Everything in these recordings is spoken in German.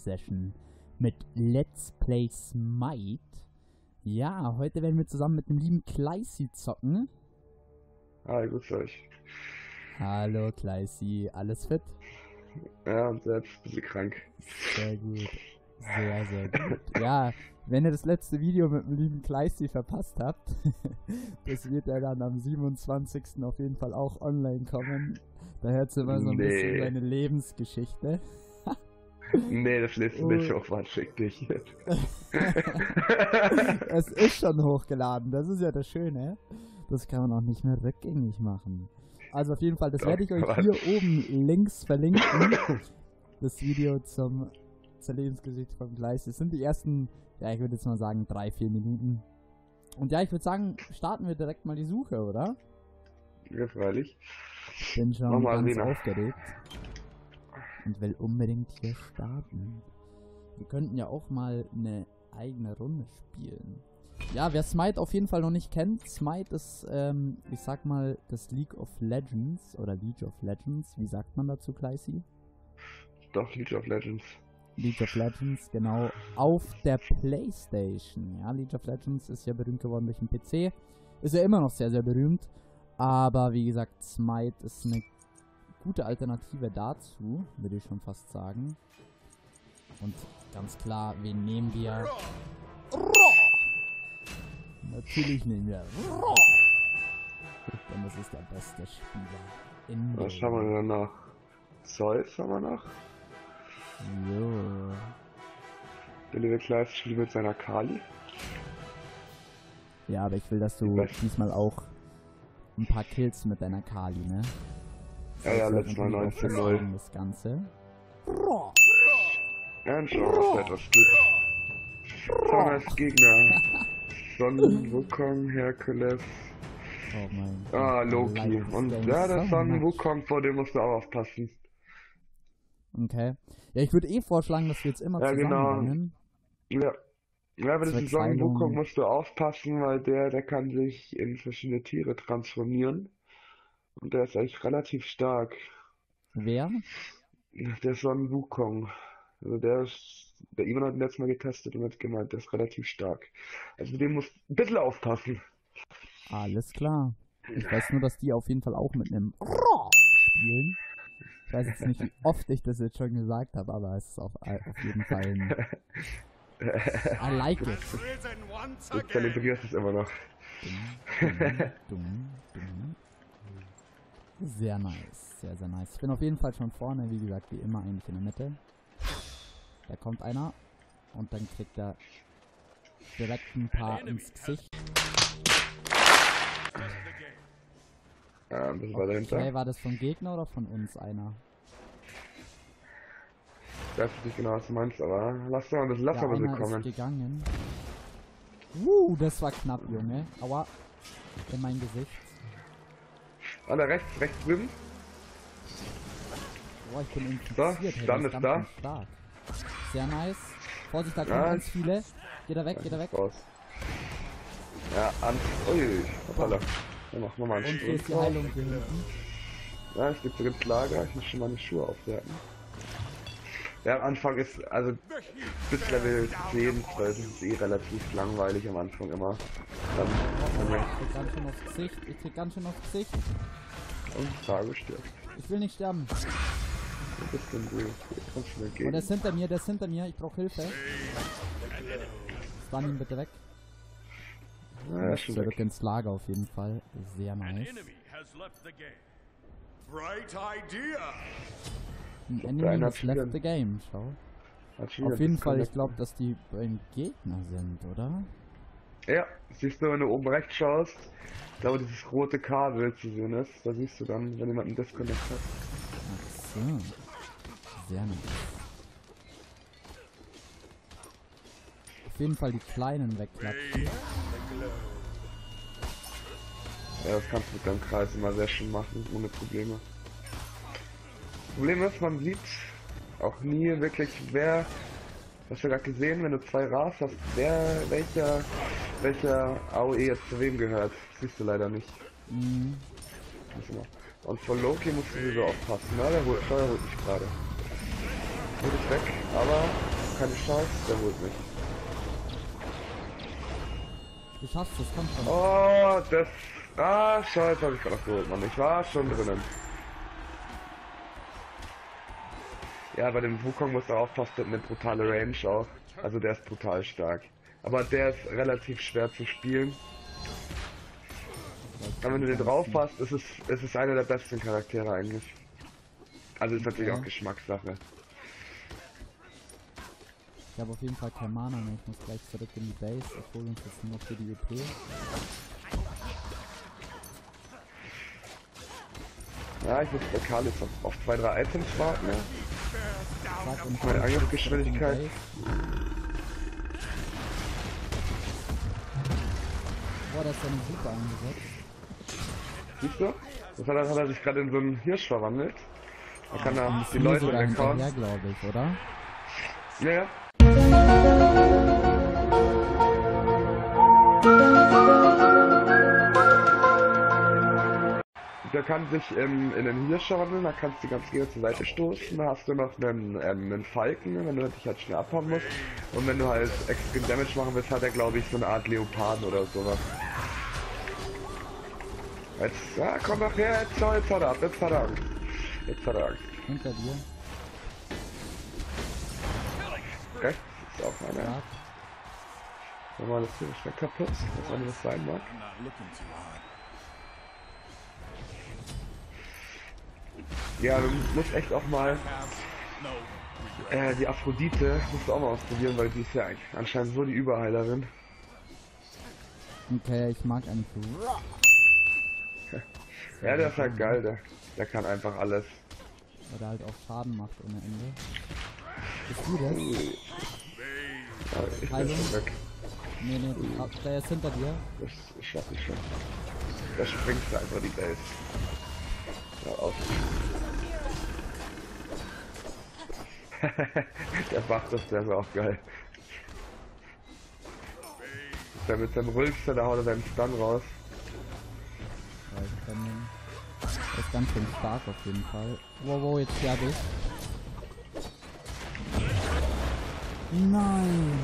Session mit Let's Play Smite. Ja, heute werden wir zusammen mit dem lieben Kleisi zocken. Hi, grüß euch. Hallo Kleisi, alles fit? Ja, und selbst ein bisschen krank. Sehr gut. Sehr, sehr gut. Ja, wenn ihr das letzte Video mit dem lieben Kleisi verpasst habt, das wird ja dann am 27. auf jeden Fall auch online kommen. Da hört ihr immer so ein bisschen Nee. seine Lebensgeschichte. Nee, das du Oh. nicht hoch, Mann, schick dich. es ist schon hochgeladen, das ist ja das Schöne. Das kann man auch nicht mehr rückgängig machen. Also auf jeden Fall, das werde ich euch hier oben links verlinken. Das Video zum, zur Lebensgeschichte vom Gleis. Das sind die ersten, ja ich würde jetzt mal sagen, drei, vier Minuten. Und ja, ich würde sagen, starten wir direkt mal die Suche, oder? ja, freilich. Bin schon Mach mal, ganz Alina. aufgeregt. Und will unbedingt hier starten. Wir könnten ja auch mal eine eigene Runde spielen. Ja, wer Smite auf jeden Fall noch nicht kennt, Smite ist, ähm, ich sag mal, das League of Legends oder League of Legends. Wie sagt man dazu, Kleisi? Doch, League of Legends. League of Legends, genau, auf der Playstation. Ja, League of Legends ist ja berühmt geworden durch den PC. Ist ja immer noch sehr, sehr berühmt. Aber wie gesagt, Smite ist eine gute Alternative dazu, würde ich schon fast sagen. Und ganz klar, wen nehmen wir? Natürlich nehmen wir Denn das ist der beste Spieler in Was haben wir denn noch? Zeus haben wir noch. Jo. Der liebe Kleist spielt mit seiner Kali. Ja, aber ich will, dass du diesmal auch ein paar Kills mit deiner Kali, ne? Ja, ja, letztes Mal natürlich auch 19-0. versorgen, Das Ganze. Ja, und schauen, was da etwas geht. Schauen wir als Gegner. Son Wukong, Herkules. Oh mein Ah, Gott, Loki. I like this Und ja, der so Son. Wukong, vor dem musst du auch aufpassen. Okay. Ja, ich würde eh vorschlagen, dass wir jetzt immer Ja, zusammen genau. Ja. Ja, bei diesem Zwecks Son Heilung. Wukong musst du aufpassen, weil der, der kann sich in verschiedene Tiere transformieren. Und der ist eigentlich relativ stark. Wer? Der Son Wukong. Also der ist, der Ivan hat ihn letztes Mal getestet und hat gemeint, der ist relativ stark. Also mit dem musst du ein bisschen aufpassen. Alles klar. Ich weiß nur, dass die auf jeden Fall auch mit einem spielen. Ich weiß jetzt nicht, wie oft ich das jetzt schon gesagt habe, aber es ist auf, auf jeden Fall ein I like it. Du zelebrierst es immer noch. Dumm, dumm, dumm. Sehr nice, sehr, sehr nice. Ich bin auf jeden Fall schon vorne, wie gesagt, wie immer eigentlich in der Mitte. Da kommt einer und dann kriegt er direkt ein paar ins Gesicht. Ja, ein bisschen weiter hinter. Okay, war das vom Gegner oder von uns einer? Ich weiß nicht genau, was du meinst, aber lass doch mal ein bisschen, lass Ja, mal bisschen einer ist kommen. gegangen. Uh, das war knapp, Junge. Aua. In mein Gesicht. Alle rechts, rechts drüben. Boah, ich bin infiziert. Der Stand ist da. Stark. Sehr nice. Vorsicht, da kommen Nice. ganz viele. Geht er weg, geht er weg. Raus. Ja, an. Ui, hoppala. Dann machen wir mal einen Und ist die Sprint. Heilung hier hinten. Ja, ich geh zurück ins Lager, ich muss schon meine Schuhe aufwerten. Ja, am Anfang ist, also bis Level 10, 12 ist es eh relativ langweilig am Anfang immer. Dann, dann ja, Ich krieg ganz schön aufs Gesicht. Ich krieg ganz schön aufs Gesicht. und Frage stirbt. Ich will nicht sterben. Ein bisschen du, du kommst schon Und entgegen. der ist hinter mir, der ist hinter mir. Ich brauche Hilfe. Stun ihn bitte weg. Ja, ist schon Zurück weg. ins Lager auf jeden Fall. Sehr nice. enemy has left the game. Bright idea. Ein Enemy has left the game. Schau. Auf jeden Fall, ich glaube, dass die beim Gegner sind, oder? Ja, siehst du, wenn du oben rechts schaust, da wo dieses rote Kabel zu sehen ist, da siehst du dann, wenn jemand einen Disconnect hat. Ach so. Sehr nice. Auf jeden Fall die Kleinen wegklatschen. Ja, das kannst du mit deinem Kreis immer sehr schön machen, ohne Probleme. Problem ist, man sieht auch nie wirklich, wer, hast du gerade gesehen, wenn du zwei Ras hast, wer, welcher, welcher AOE jetzt zu wem gehört. Das siehst du leider nicht. Mhm. Und von Loki musst du sowieso aufpassen, ne? Der holt, Steuer holt mich gerade. Holt ich weg, aber keine Chance, der holt mich. Du schaffst es, komm schon. Oh, das. Ah, scheiße, hab ich gerade geholt, Mann. Ich war schon drinnen. Ja, bei dem Wukong musst du aufpassen, der hat eine brutale Range auch. Also der ist brutal stark. Aber der ist relativ schwer zu spielen. Aber wenn du den drauf hast, ist es, ist es einer der besten Charaktere eigentlich. Also ist natürlich Okay. auch Geschmackssache. Ich habe auf jeden Fall kein Mana mehr. Ich muss gleich zurück in die Base. Ich hole uns jetzt nur noch für die EP. Ja, ich muss bei Karl jetzt auf, auf zwei, drei Items warten. Ja. Zack, Meine Angriffsgeschwindigkeit. Boah, das ist ja eine super eingesetzt. Siehst du? Das hat, er- hat er sich gerade in so einen Hirsch verwandelt. Da kann er die Leute sogar weghauen. glaube ich, oder? Ja, ja. Der kann sich ähm, in einen Hirsch verwandeln, da kannst du die ganze Gegner zur Seite stoßen, da hast du noch einen, ähm, einen Falken, wenn du dich halt schnell abhauen musst. Und wenn du halt Extreme Damage machen willst, hat er glaube ich so eine Art Leoparden oder sowas. Jetzt, ah, komm doch her, jetzt, hat er ab, jetzt hat er Angst. Jetzt hat er Angst. Hinter dir. Rechts ist auch. Nochmal das hier schnell kaputt, was anderes sein mag. Ja, du musst echt auch mal äh, die Aphrodite musst du auch mal ausprobieren, weil die ist ja eigentlich anscheinend so die Überheilerin. Okay, ich mag Rock. Ja, der ist halt geil, der, der kann einfach alles. Weil der halt auch Schaden macht ohne Ende. Bist du das? Ja, ich bin schon weg. Nee, nee, ah, der ist hinter dir. Das schaff ich schon. Da springst du einfach die Base. Ja, auf. der macht das, der ist auch geil. Der mit seinem Rülpser, da haut er seinen Stun raus. Ja, ich kann den. Der ist ganz schön stark auf jeden Fall. Wow, wow, jetzt fertig. Nein!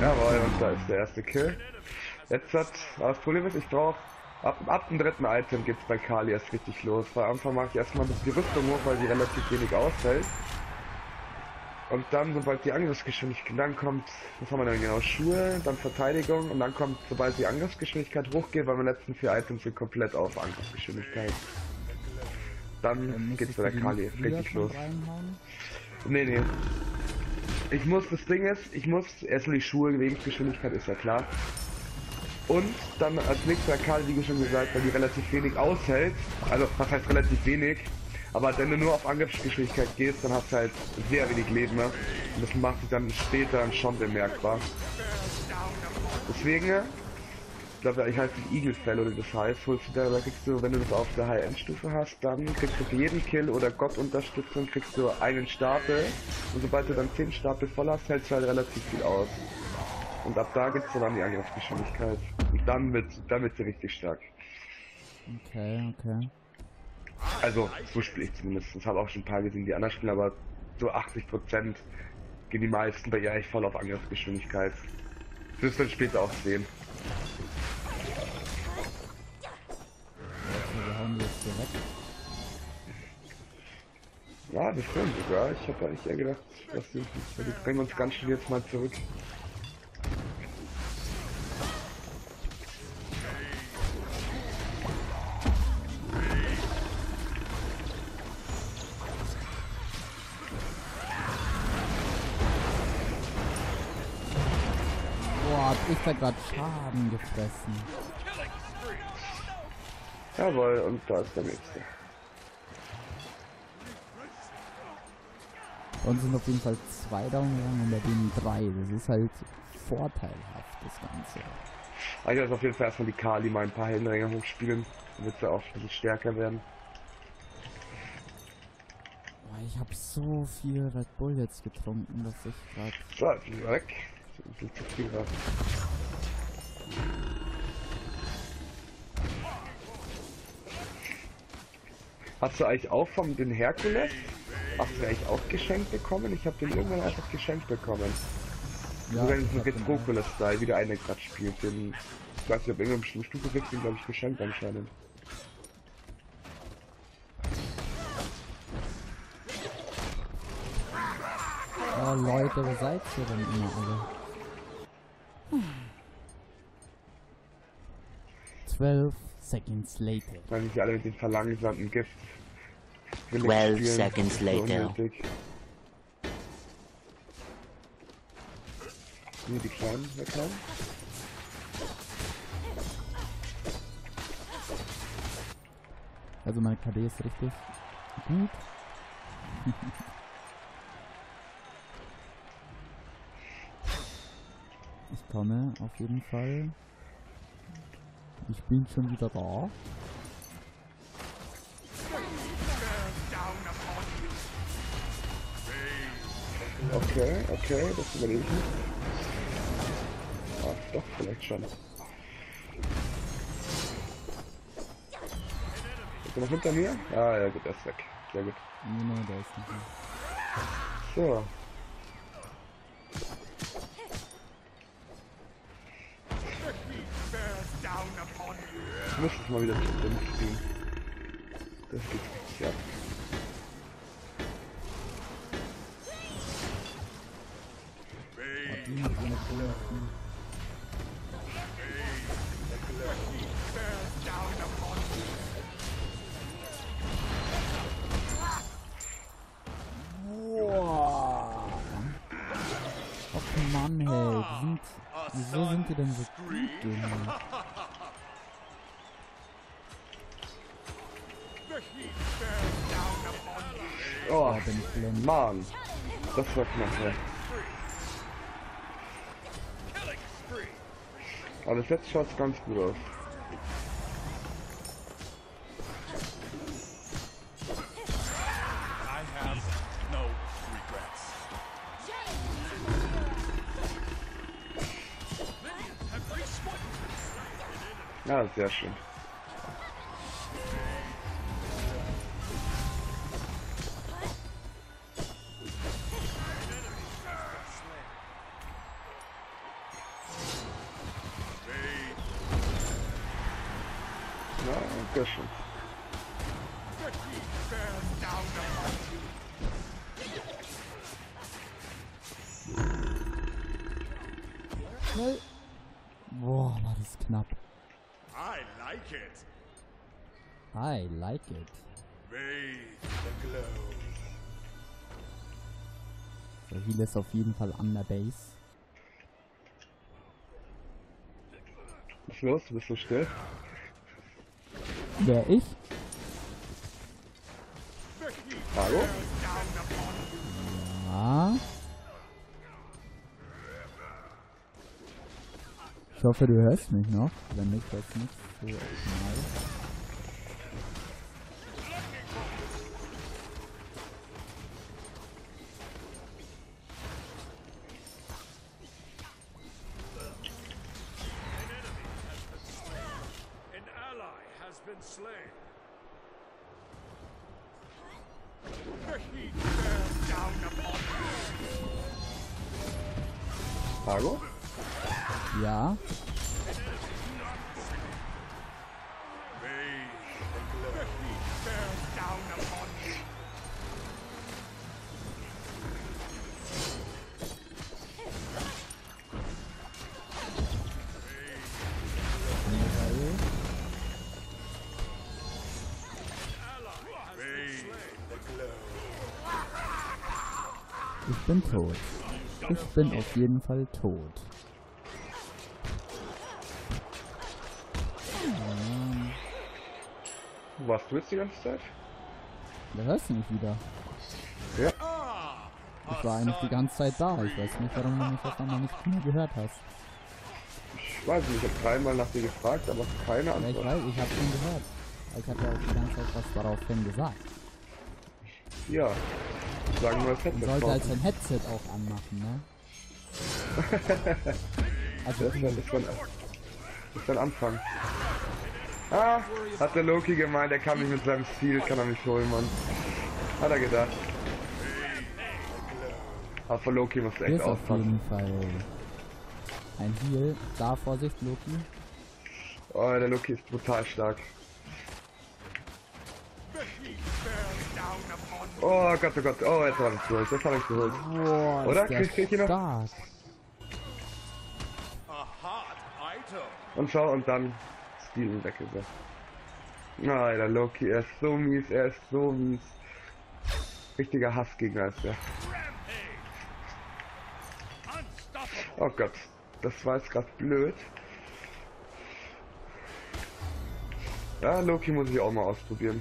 Jawohl, und da ist der erste Kill. Jetzt hat, das Problem ist, ich brauche, ab, ab dem dritten Item geht's bei Kali erst richtig los. Am Anfang mache ich erstmal die Rüstung hoch, weil die relativ wenig aushält. Und dann, sobald die Angriffsgeschwindigkeit, dann kommt, was haben wir denn genau, Schuhe, dann Verteidigung und dann kommt, sobald die Angriffsgeschwindigkeit hochgeht, weil meine letzten vier Items sind komplett auf Angriffsgeschwindigkeit. Dann Dann muss geht's bei der Kali richtig los. reinhauen. Nee, nee. Ich muss, das Ding ist, ich muss erstmal die Schuhe, Lebensgeschwindigkeit ist ja klar. Und dann als nächster Karte, wie schon gesagt, weil die relativ wenig aushält. Also, was heißt relativ wenig? Aber wenn du nur auf Angriffsgeschwindigkeit gehst, dann hast du halt sehr wenig Leben. Ne? Und das macht sich dann später schon bemerkbar. Deswegen, glaube, ich heiße Eagle Fell oder das heißt, holst du da, da kriegst du, wenn du das auf der High-End-Stufe hast, dann kriegst du für jeden Kill oder Gott-Unterstützung kriegst du einen Stapel. Und sobald du dann 10 Stapel voll hast, hältst du halt relativ viel aus. Und ab da gibt's dann die Angriffsgeschwindigkeit. Und dann wird, dann wird sie richtig stark. Okay, okay. Also, so spiele ich zumindest. Ich habe auch schon ein paar gesehen, die anders spielen, aber so 80% gehen die meisten bei ihr echt voll auf Angriffsgeschwindigkeit. Das wirst du dann später auch sehen. Hier weg. Ja, das stimmt sogar. Ich habe eigentlich eher gedacht, dass die, die bringen uns ganz schön jetzt mal zurück. Boah, hab ich da gerade Schaden gefressen. Jawohl, und da ist der nächste. Uns sind auf jeden Fall zwei down gegangen und bei denen drei. Das ist halt vorteilhaft, das Ganze. Ich werde auf jeden Fall erstmal die Kali mal ein paar Heldenringe hochspielen, damit sie auch ein bisschen stärker werden. Ich habe so viel Red Bull jetzt getrunken, dass ich gerade So, weg. Das ist zu viel. Hast du eigentlich auch vom den Herkules? Hast du eigentlich auch geschenkt bekommen? Ich habe den irgendwann einfach geschenkt bekommen. Sogar hab den auch. Retrokules-Style, wie der eine gerade spielt. Den, ich weiß nicht, ob bestimmte Stufe kriegt, den glaube ich geschenkt anscheinend. Oh Leute, wo seid ihr denn immer alle? 12 seconds later. Weil nicht alle mit dem verlangsamten Gift. Will ich 12 spielen, seconds later. Hier die Kleinen weghauen. Also meine KD ist richtig gut. Ich komme auf jeden Fall. Ich bin schon wieder da. Okay, okay, das überlebe ich nicht. Ach, doch, vielleicht schon. Ist er noch hinter mir? Ah, ja, gut, er ist weg. Sehr gut. Nee, nee, der ist nicht mehr. So. Ich muss es mal wieder zu dem spielen. Das geht richtig ab. Boah. Och Mann, hey, sind, wieso sind die denn so gut gegen bin ich blind. Mann. Das war knapp. Aber das letzte schaut ganz gut aus. Ja, sehr schön. Schnell. Boah, war das knapp. I like it. I like it. Bathe the glow. So, Heal ist auf jeden Fall an der Base. Was ist los? Du bist so still. Wer ich? Hallo? Ja. Ich hoffe, du hörst mich noch. Wenn nicht, das nicht so optimal. Bin tot. Ich bin auf jeden Fall tot. Wo warst du jetzt die ganze Zeit? Da hörst du mich wieder. Ah, Ich war eigentlich die ganze Zeit da. Ich weiß nicht, warum du mich auf einmal nicht mehr gehört hast. Ich weiß nicht, ich habe dreimal nach dir gefragt, aber keine Ja, ich Antwort. weiß, ich habe schon gehört. Ich habe ja auch die ganze Zeit was daraufhin gesagt. Ja. Sagen wir das Man Headset sollte halt sein Headset auch anmachen, ne? Also, Das ist, ein, das ist ein Anfang. Ah, hat der Loki gemeint, er kann mich mit seinem Stil, kann er mich holen, Mann. Hat er gedacht. Aber von Loki muss echt ist auf aufpassen. jeden Fall ein Heal. Da, Vorsicht, Loki. Oh, der Loki ist brutal stark. Oh Gott, oh Gott, oh, jetzt habe ich geholt, jetzt habe ich geholt. Boah, Oder? Krieg- krieg ich noch? stark. Und schau, und dann Steven weggesetzt. Nein, der Loki, er ist so mies, er ist so mies. Richtiger Hassgegner ist er. Oh Gott, das war jetzt gerade blöd. Ja, Loki muss ich auch mal ausprobieren.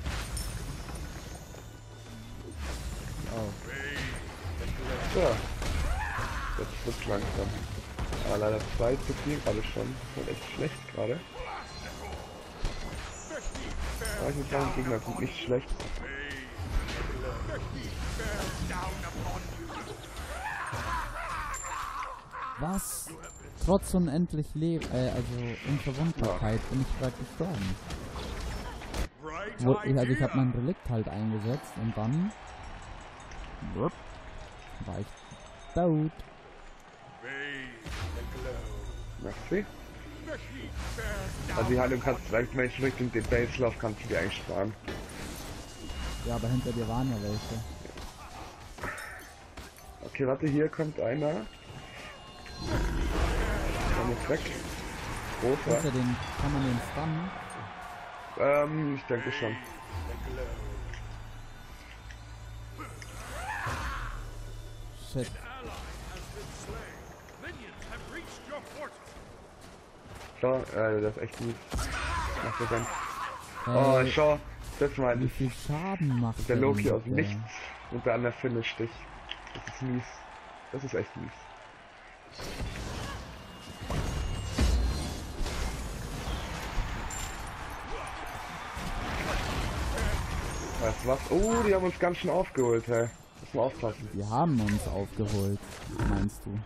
So. Jetzt wird's langsam. Aber leider zwei zu viel gerade schon. Das ist echt schlecht gerade. Aber ich muss sagen, Gegner sind nicht schlecht. Was? Trotz unendlich Leben, äh, also Unverwundbarkeit bin ich gerade gestorben. Wo, ich, also ich habe mein Relikt halt eingesetzt und dann wupp, Merci. Bears down. Also die Heilung kannst du vielleicht, wenn ich Richtung den Base-Lauf kannst du die eigentlich sparen. Ja, aber hinter dir waren ja welche. Okay, warte, hier kommt einer. Komm jetzt weg. Großer. Den, kann man den stunnen? Ähm, ich denke schon. Portal. Schau, äh, das ist echt mies. Mach das dann. Oh, Ey, schau. Das meinte wie viel Schaden macht Der Loki aus der? Nichts und der andere finish dich. Das ist mies. Das ist echt mies. Du was? Oh, die haben uns ganz schön aufgeholt, hey. Muss mal aufpassen. Die haben uns aufgeholt, meinst du?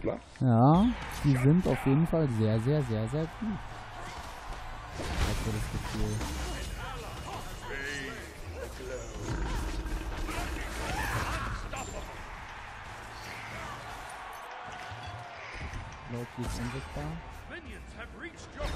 Klar? Ja, die sind auf jeden Fall sehr, sehr, sehr, sehr gut. Ich hab so das Gefühl. Loki ist unsichtbar. Minions have reached your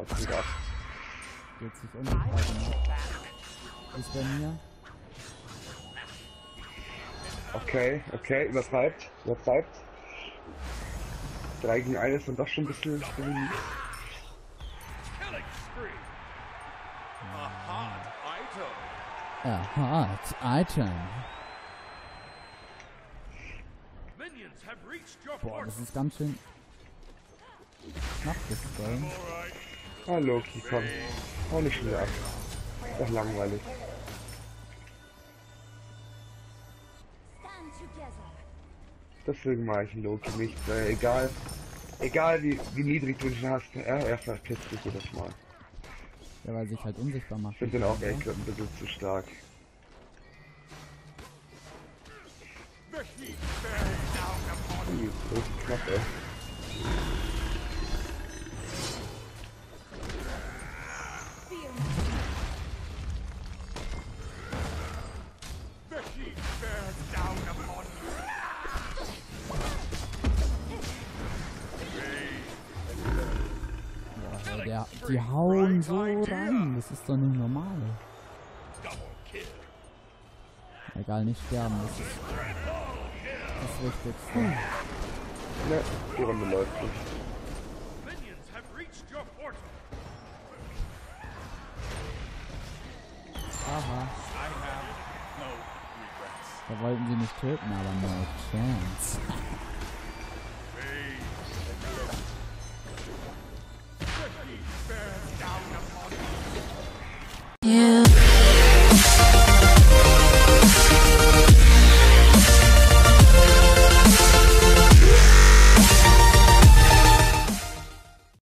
Jetzt haut's wieder ab. Geht sich gemacht. Ist bei mir. Okay, okay, übertreibt, übertreibt. 3 gegen 1 ist dann doch schon ein bisschen, bisschen. A hot item. Ja, hart. Item. Minions have reached your Boah, das ist ganz schön knapp, das Game. Ah, Loki, komm. Hau nicht wieder ab. Doch langweilig. Deswegen mache ich Loki nicht. Äh, egal. Egal wie, wie niedrig du ihn hast, er, er verpisst sich jedes Mal. Ja, weil sich halt unsichtbar macht. Ich finde den auch echt ein bisschen zu stark. So ist knapp, ey. Die hauen so rein. Das ist doch nicht normal. Egal, nicht sterben. Das ist das Wichtigste. Ne, die Runde läuft nicht. Aha. Da wollten sie mich töten, aber no chance. you.